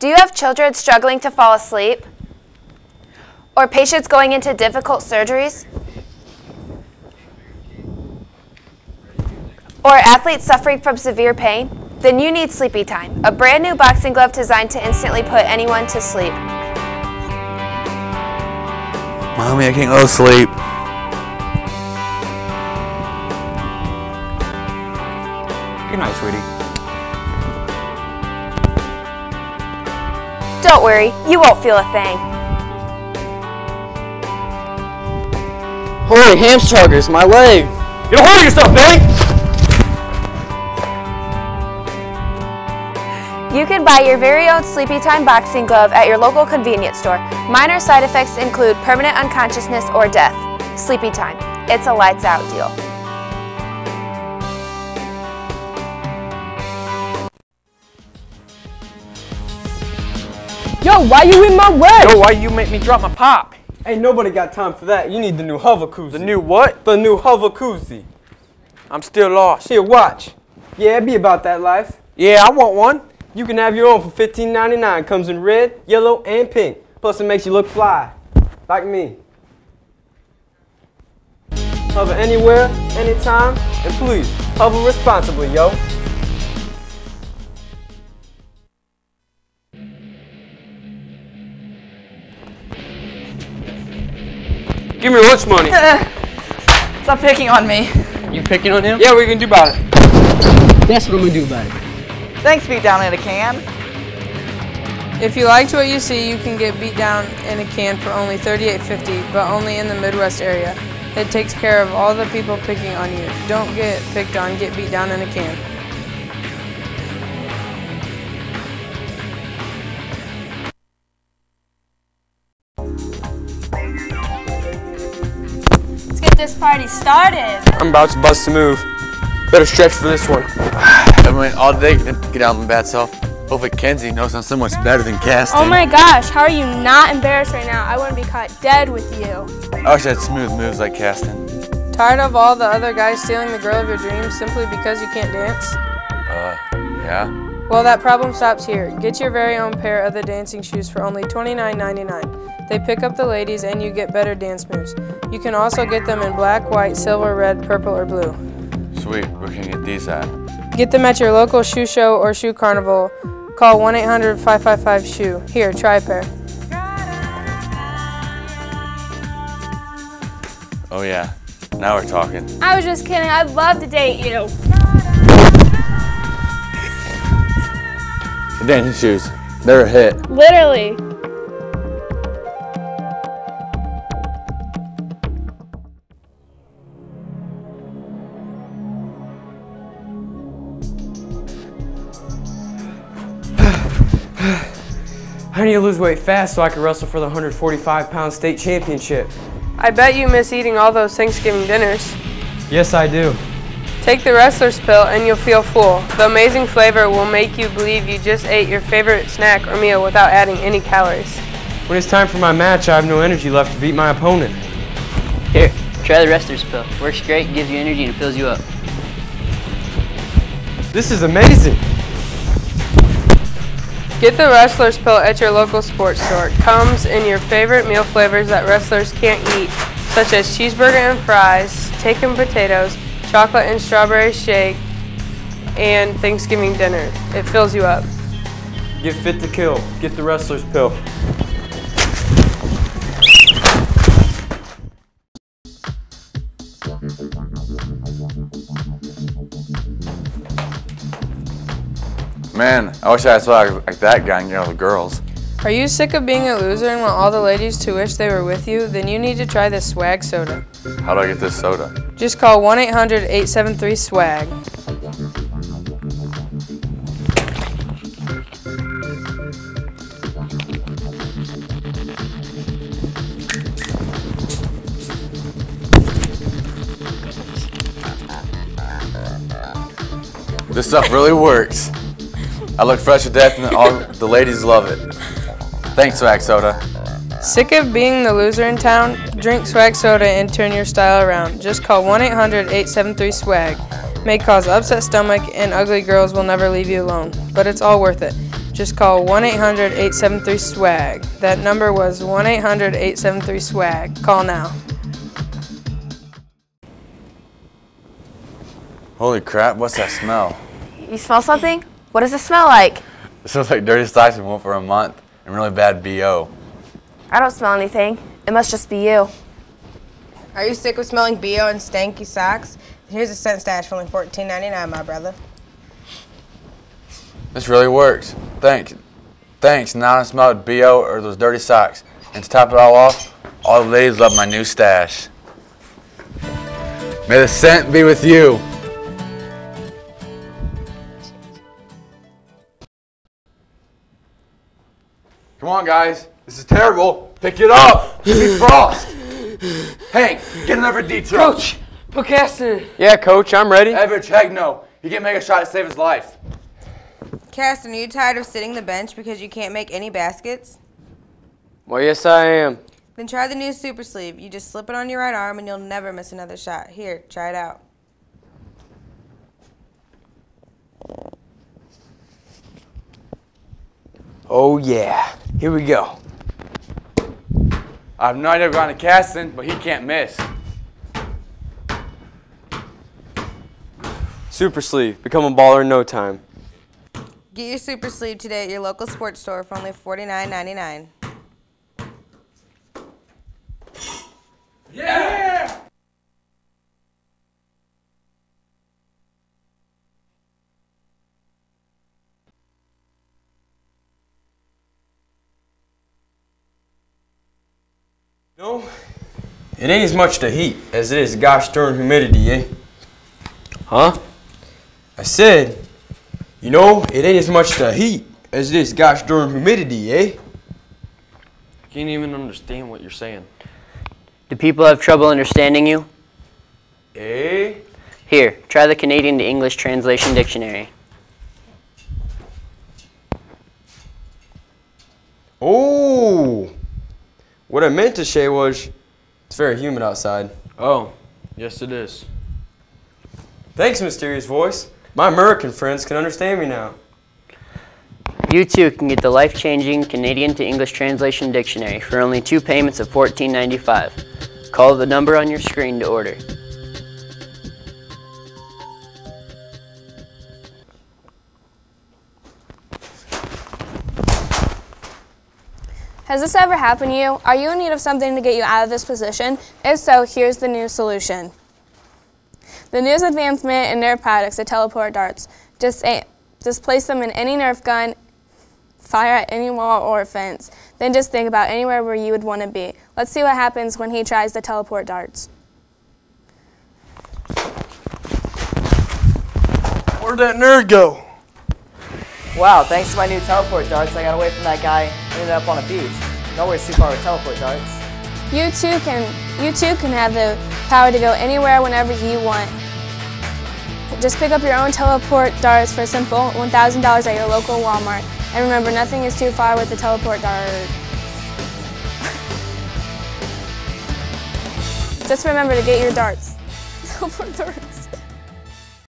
Do you have children struggling to fall asleep? Or patients going into difficult surgeries? Or athletes suffering from severe pain? Then you need Sleepy Time, a brand new boxing glove designed to instantly put anyone to sleep. Mommy, I can't go to sleep. Good night, sweetie. Don't worry, you won't feel a thing. Holy hamsters, my leg! Get a hold of yourself, Billy! You can buy your very own Sleepy Time boxing glove at your local convenience store. Minor side effects include permanent unconsciousness or death. Sleepy Time. It's a lights out deal. Yo, why you in my way? Yo, why you make me drop my pop? Ain't nobody got time for that. You need the new hover koozie. The new what? The new hover koozie. I'm still lost. Here, watch. Yeah, it be about that life. Yeah, I want one. You can have your own for $15.99. Comes in red, yellow, and pink. Plus, it makes you look fly. Like me. Hover anywhere, anytime, and please, hover responsibly, yo. Give me lunch money. Uh, stop picking on me. You picking on him? yeah, what you gonna do about it? That's what I'm gonna do about it. Thanks, beat down in a can. If you liked what you see, you can get beat down in a can for only $38.50, but only in the Midwest area. It takes care of all the people picking on you. Don't get picked on, get beat down in a can. Party started. I'm about to bust a move. Better stretch for this one. I've been all day to get out my bad self. Hopefully Kenzie knows I'm so much better than Caston. Oh my gosh, how are you not embarrassed right now? I wouldn't be caught dead with you. I wish I had smooth moves like Caston. Tired of all the other guys stealing the girl of your dreams simply because you can't dance? Uh, yeah? Well, that problem stops here. Get your very own pair of the dancing shoes for only $29.99. They pick up the ladies and you get better dance moves. You can also get them in black, white, silver, red, purple, or blue. Sweet, where can I get these at? Get them at your local shoe show or shoe carnival. Call 1 800 555 SHOE. Here, try a pair. Oh yeah, now we're talking. I was just kidding. I'd love to date you. The dancing shoes, they're a hit. Literally. I need to lose weight fast so I can wrestle for the 145 pound state championship. I bet you miss eating all those Thanksgiving dinners. Yes, I do. Take the wrestler's pill and you'll feel full. The amazing flavor will make you believe you just ate your favorite snack or meal without adding any calories. When it's time for my match, I have no energy left to beat my opponent. Here, try the wrestler's pill. Works great, gives you energy, and fills you up. This is amazing. Get the wrestler's pill at your local sports store. Comes in your favorite meal flavors that wrestlers can't eat, such as cheeseburger and fries, taken potatoes, chocolate and strawberry shake, and Thanksgiving dinner. It fills you up. Get fit to kill. Get the wrestler's pill. Man, I wish I had swag like that guy and get all the girls. Are you sick of being a loser and want all the ladies to wish they were with you? Then you need to try this swag soda. How do I get this soda? Just call 1 800 873 SWAG. This stuff really works. I look fresh to death and all the ladies love it. Thanks, Swag Soda. Sick of being the loser in town? Drink swag soda and turn your style around. Just call 1 800 873 SWAG. May cause upset stomach and ugly girls will never leave you alone, but it's all worth it. just call 1 800 873 SWAG. That number was 1 800 873 SWAG. Call now. Holy crap, what's that smell? You smell something? What does it smell like? It smells like dirty socks and one for a month and really bad BO. I don't smell anything. It must just be you. Are you sick of smelling BO and stanky socks? Here's a scent stash for only $14.99, my brother. This really works. Thanks. Thanks. Now I smell like BO or those dirty socks. And to top it all off, all the ladies love my new stash. May the scent be with you. Come on, guys. This is terrible. Pick it up. Give me frost. Hank, get another D truck. Coach, put Caston. Yeah, coach, I'm ready. Everett, heck no. He can't make a shot to save his life. Caston, are you tired of sitting the bench because you can't make any baskets? Well, yes, I am. Then try the new super sleeve. You just slip it on your right arm and you'll never miss another shot. Here, try it out. Oh, yeah. Here we go. I've no idea gone to Caston, but he can't miss. Super sleeve. Become a baller in no time. Get your super sleeve today at your local sports store for only $49.99. No, it ain't as much the heat as it is gosh darn humidity, eh? Huh? I said, you know, it ain't as much the heat as it is gosh darn humidity, eh? I Can't even understand what you're saying. Do people have trouble understanding you? Eh? Here, try the Canadian to English Translation Dictionary. Oh! What I meant to say was, it's very humid outside. Oh, yes it is. Thanks, mysterious voice. My American friends can understand me now. You too can get the life-changing Canadian to English Translation Dictionary for only two payments of $14.95. Call the number on your screen to order. Has this ever happened to you? Are you in need of something to get you out of this position? If so, here's the new solution. The newest advancement in Nerf products are teleport darts. Just, a- just place them in any Nerf gun, fire at any wall or fence. Then just think about anywhere where you would want to be. Let's see what happens when he tries the teleport darts. Where'd that nerd go? Wow, thanks to my new teleport darts, I got away from that guy and ended up on a beach. Nowhere's too far with teleport darts. You too can you too can have the power to go anywhere whenever you want. Just pick up your own teleport darts for a simple $1,000 at your local Walmart. And remember, nothing is too far with the teleport dart. Just remember to get your darts. Teleport dart.